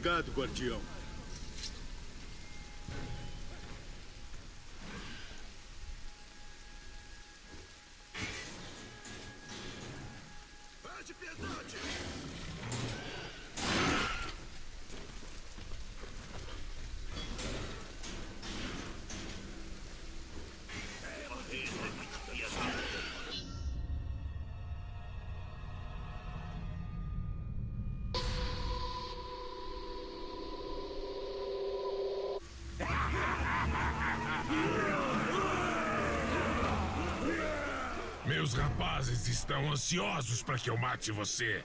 Obrigado, guardião. Pede piedade! Meus rapazes estão ansiosos para que eu mate você.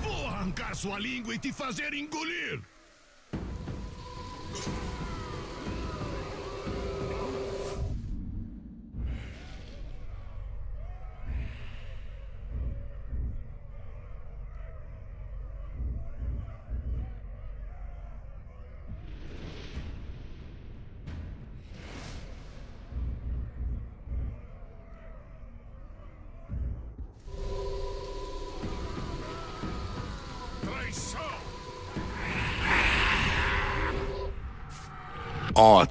Vou arrancar sua língua e te fazer engolir! on.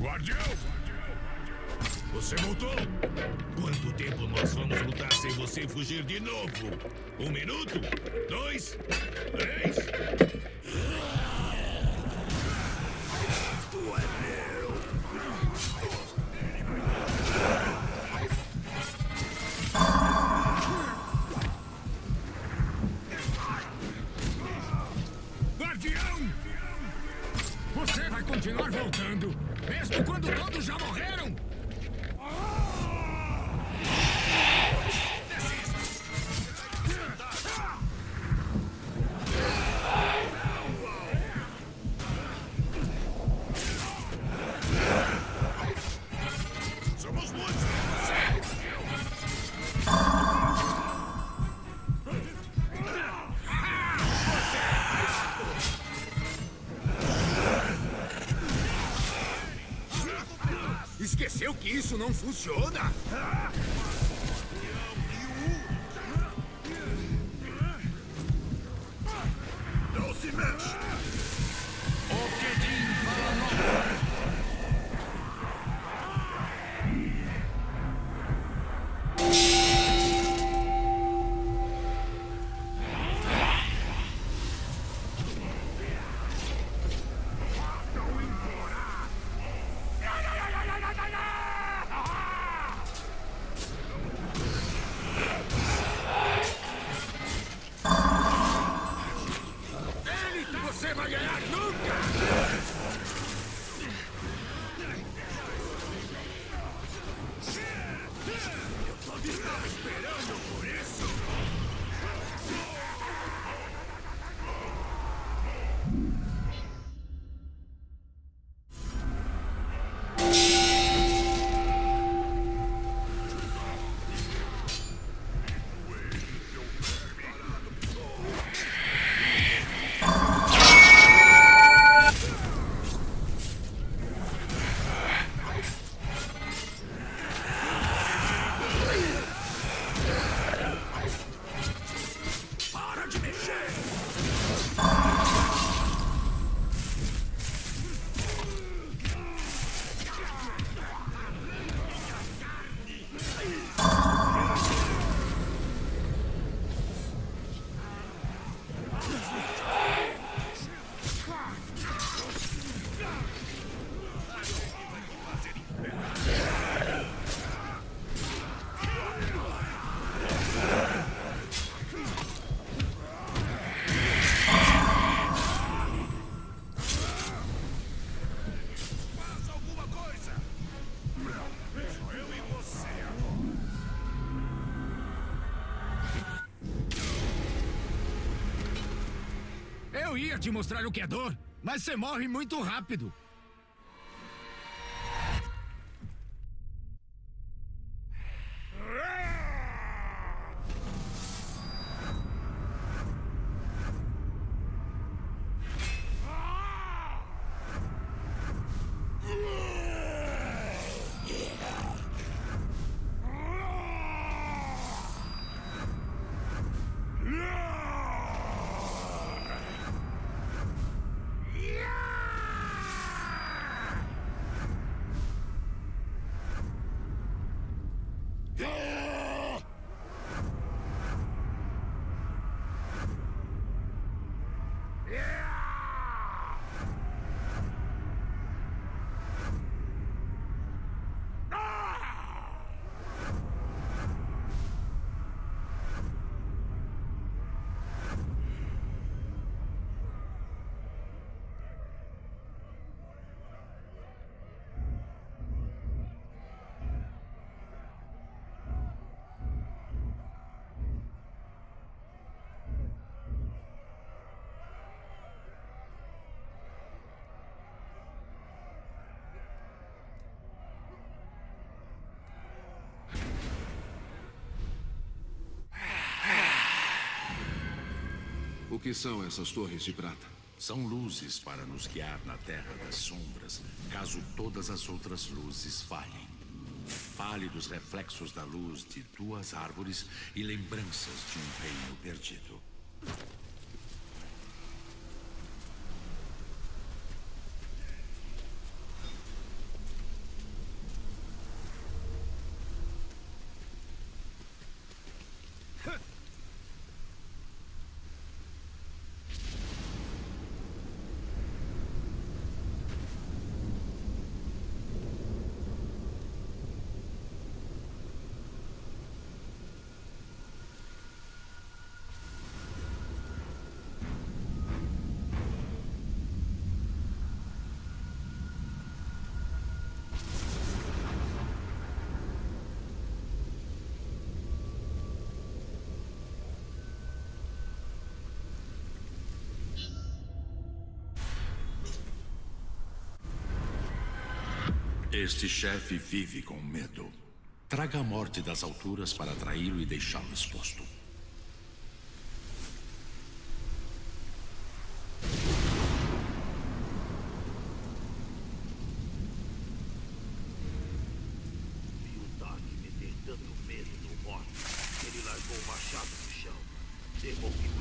Guardião! Você voltou? Quanto tempo nós vamos lutar sem você fugir de novo? Um minuto? Dois? Três? Vai continuar voltando, mesmo quando todos já morreram? Esqueceu que isso não funciona? Não te mostrar o que é dor, mas você morre muito rápido. O que são essas torres de prata? São luzes para nos guiar na Terra das Sombras, caso todas as outras luzes falhem. Pálidos reflexos da luz de duas árvores e lembranças de um reino perdido. Este chefe vive com medo. Traga a morte das alturas para atraí-lo e deixá-lo exposto.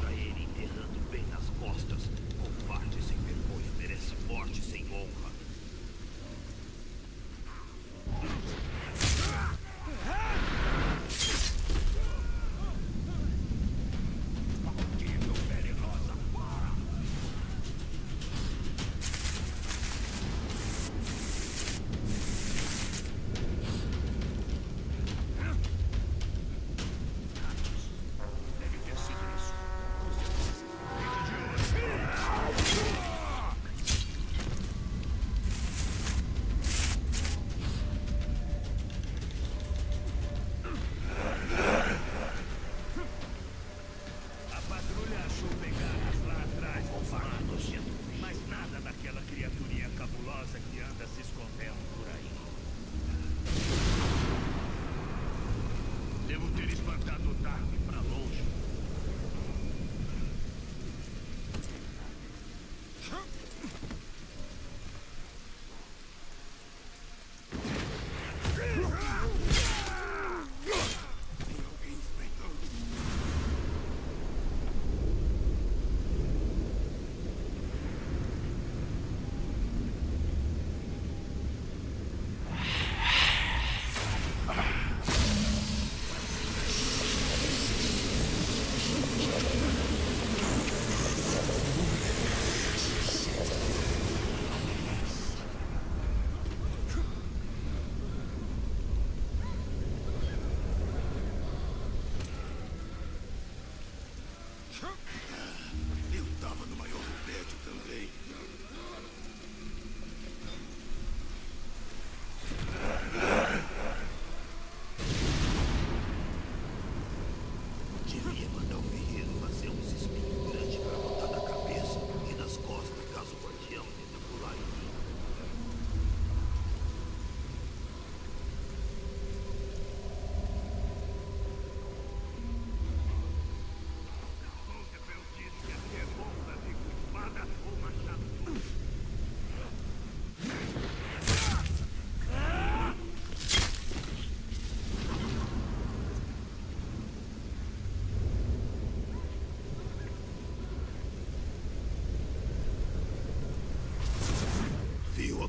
Ele enterrando bem nas costas. Covarde sem vergonha merece morte sem honra.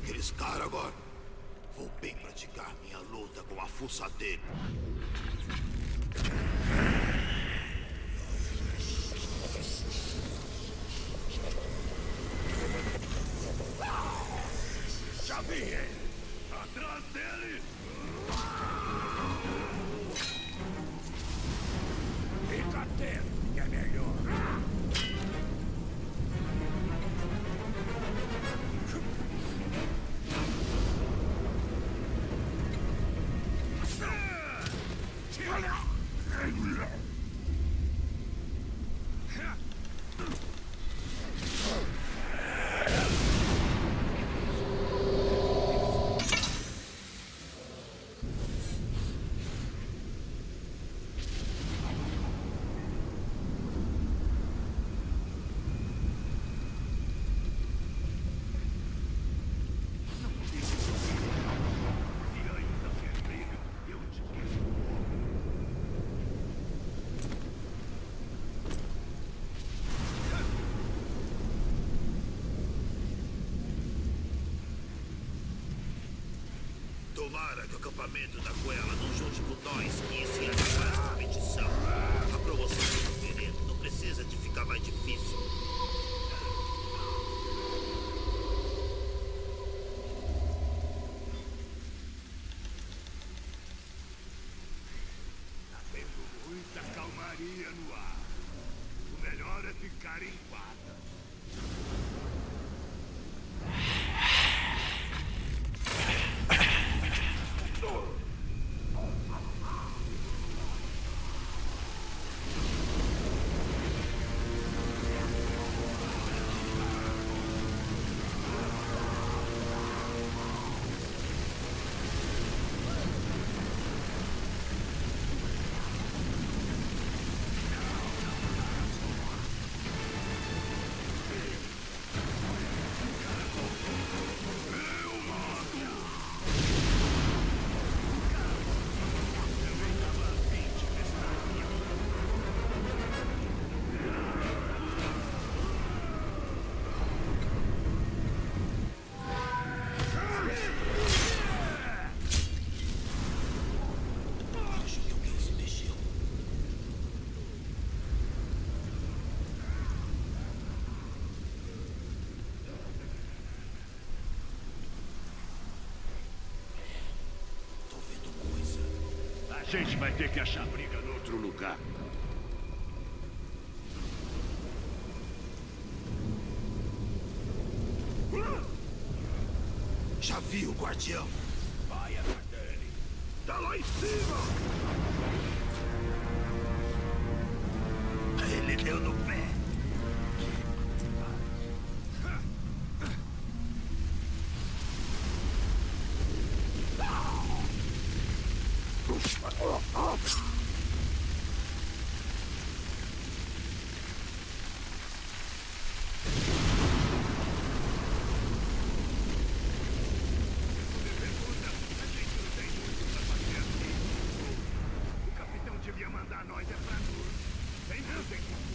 Aqueles caras agora? Vou bem praticar minha luta com a força dele. Já vi ele! Atrás dele! Tomara que o acampamento da Goela não junte nós e esse animal de competição. A promoção do Figueiredo não precisa de ficar mais difícil. Tá tendo muita calmaria no ar. O melhor é ficar em guarda. Gente vai ter que achar briga no outro lugar. Já vi o guardião. Vai atrás dele. Tá lá em cima! Ele deu no pé. O capitão devia mandar nós é pra